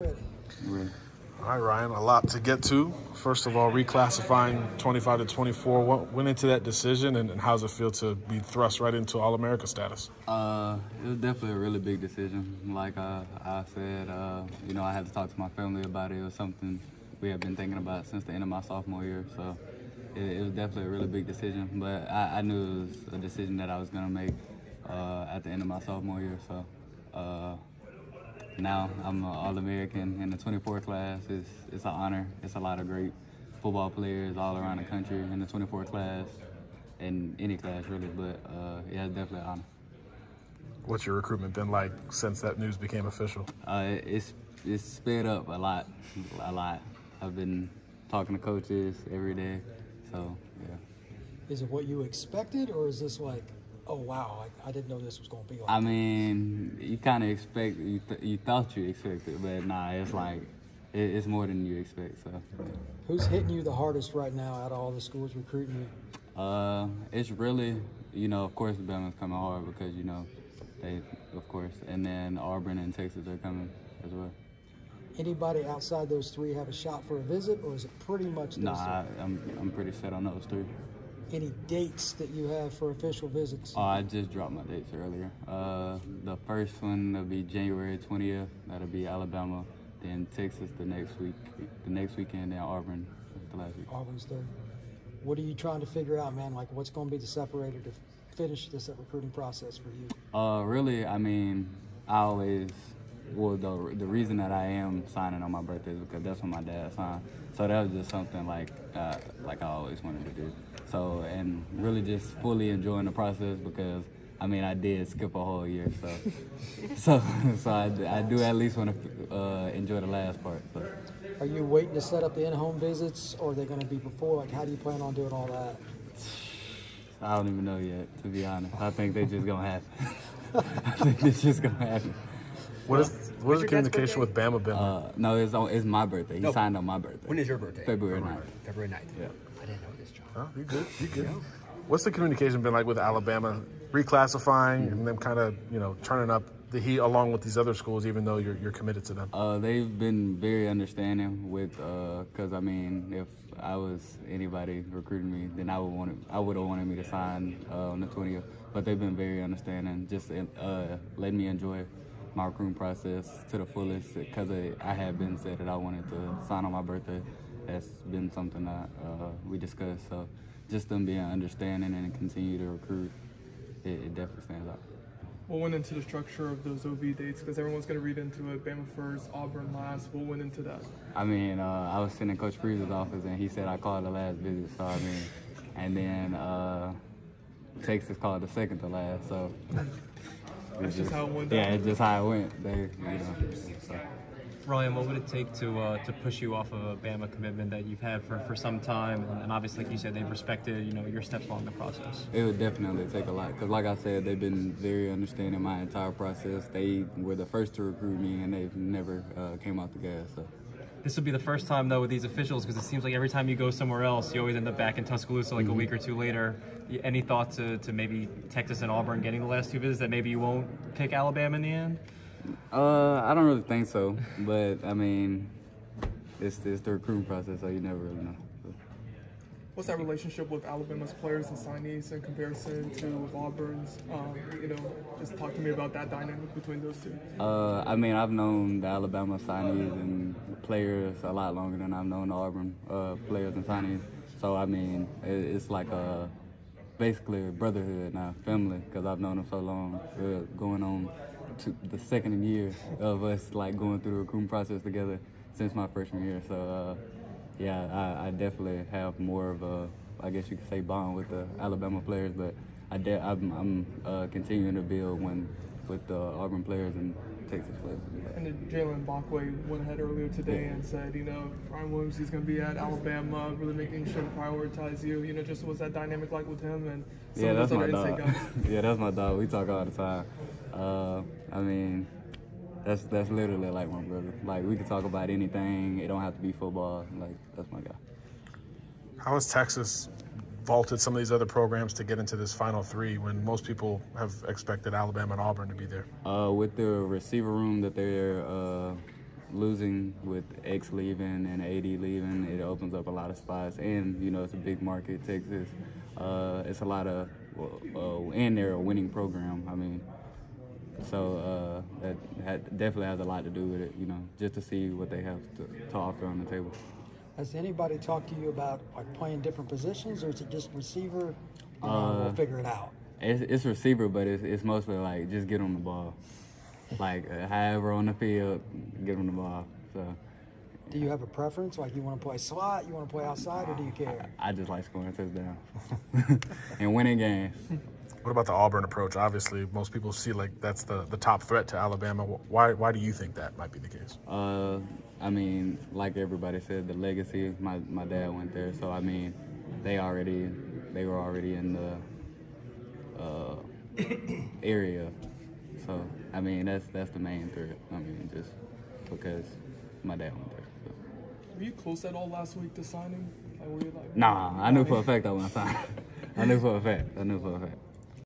All right, Ryan, a lot to get to. First of all, reclassifying 25 to 24. What went into that decision, and, and how does it feel to be thrust right into All America status? Uh, it was definitely a really big decision. Like uh, I said, uh, you know, I had to talk to my family about it. It was something we had been thinking about since the end of my sophomore year. So it, it was definitely a really big decision. But I, I, knew it was a decision that I was gonna make uh, at the end of my sophomore year. So uh, now I'm an All-American in the 24 class. It's, it's an honor. It's a lot of great football players all around the country in the 24 class, in any class really, but uh, yeah, it's definitely an honor. What's your recruitment been like since that news became official? Uh, it's it's sped up a lot, a lot. I've been talking to coaches every day, so yeah. Is it what you expected, or is this like oh wow, I, I didn't know this was going to be like. I mean, you kind of expect you th- you thought you expected, but nah, it's like it, it's more than you expect. So. Who's hitting you the hardest right now out of all the schools recruiting you? Uh, it's really you know of course the Bama's coming hard because you know they of course, and then Auburn and Texas are coming as well. Anybody outside those three have a shot for a visit, or is it pretty much? Nah, I, I'm I'm pretty set on those three any dates that you have for official visits? Oh, I just dropped my dates earlier. Uh, the first one will be January 20th. That'll be Alabama. Then Texas the next week, the next weekend, then Auburn the last week. Auburn's third. What are you trying to figure out, man? Like, what's going to be the separator to finish this recruiting process for you? Uh, really, I mean, I always well, the the reason that I am signing on my birthday is because that's when my dad signed. So that was just something like uh, like I always wanted to do. So and really just fully enjoying the process because I mean I did skip a whole year. So so so I, I do at least want to uh, enjoy the last part. So. Are you waiting to set up the in-home visits, or are they going to be before? Like, how do you plan on doing all that? I don't even know yet, to be honest. I think they just gonna happen. I think it's just gonna happen. What is what is the communication with Bama been? Uh, no, it's on, it's my birthday. He no. signed on my birthday. When is your birthday? February 9th. February 9th. Yeah. I didn't know this, John. Oh, you good? You good? What's the communication been like with Alabama, reclassifying mm-hmm. and them kind of you know turning up the heat along with these other schools, even though you're you're committed to them? Uh, they've been very understanding with because uh, I mean if I was anybody recruiting me, then I would want I would have wanted me to sign uh, on the 20th. But they've been very understanding, just uh, letting me enjoy my recruiting process to the fullest because I had been said that I wanted to sign on my birthday. That's been something that uh, we discussed. So just them being understanding and continue to recruit, it, it definitely stands out. What went into the structure of those OV dates? Because everyone's going to read into it. Bama first, Auburn last. What went into that? I mean, uh, I was sitting in Coach Freeze's office, and he said I called the last visit. So I mean, and then uh, Texas called the second to last. So That's just, how it went. Yeah, it's just how it went. They, you know, so. Ryan, what would it take to uh, to push you off of a Bama commitment that you've had for, for some time, and, and, obviously, like you said, they've respected you know your steps along the process. It would definitely take a lot, because like I said, they've been very understanding my entire process. They were the first to recruit me, and they've never uh, came out the gas. So. This will be the first time though with these officials because it seems like every time you go somewhere else, you always end up back in Tuscaloosa like mm-hmm. a week or two later. Any thought to, to maybe Texas and Auburn getting the last two visits that maybe you won't pick Alabama in the end? Uh, I don't really think so, but I mean, it's it's the recruiting process, so you never really know. What's that relationship with Alabama's players and signees in comparison to Auburn's? Um, you know, just talk to me about that dynamic between those two. Uh, I mean, I've known the Alabama signees and players a lot longer than I've known the Auburn uh, players and signees. So I mean, it's like a basically a brotherhood now, family, because I've known them so long. Going on to the second year of us like going through the recruiting process together since my freshman year. So. Uh, yeah, I, I, definitely have more of a, I guess you could say, bond with the Alabama players. But I de- I'm, I'm uh, continuing to build one with the Auburn players and Texas players. And Jaylen Mbakwe went ahead earlier today yeah. and said, you know, Ryan Williams, is going to be at Alabama, really making sure to prioritize you. You know, just what's that dynamic like with him and some yeah, of those other dog. guys? yeah, that's my dog. We talk all the time. Uh, I mean, that's that's literally like my brother. Like we can talk about anything. It don't have to be football. Like that's my guy. How has Texas vaulted some of these other programs to get into this final three when most people have expected Alabama and Auburn to be there? Uh, with the receiver room that they're uh, losing with X leaving and AD leaving, it opens up a lot of spots. And you know, it's a big market, Texas. Uh, it's a lot of, uh, and they're a winning program. I mean, so uh, that had, definitely has a lot to do with it. You know, just to see what they have to, to offer on the table. Has anybody talked to you about like playing different positions, or is it just receiver? You know, Uh, we'll figure it out. It's, it's receiver, but it's, it's mostly like just get on the ball. Like uh, however on the field, get on the ball. So Do you have a preference? Like you want to play slot, you want to play outside, or do you care? I just like scoring touchdowns and winning games. What about the Auburn approach? Obviously, most people see like that's the, the top threat to Alabama. Why why do you think that might be the case? Uh, I mean, like everybody said, the legacy. My my dad went there, so I mean, they already they were already in the uh, area. So I mean, that's that's the main threat. I mean, just because my dad went there. So. Were you close at all last week to signing? Like, were you like? Nah, I knew for a fact I wasn't signing. I knew for a fact. I knew for a fact.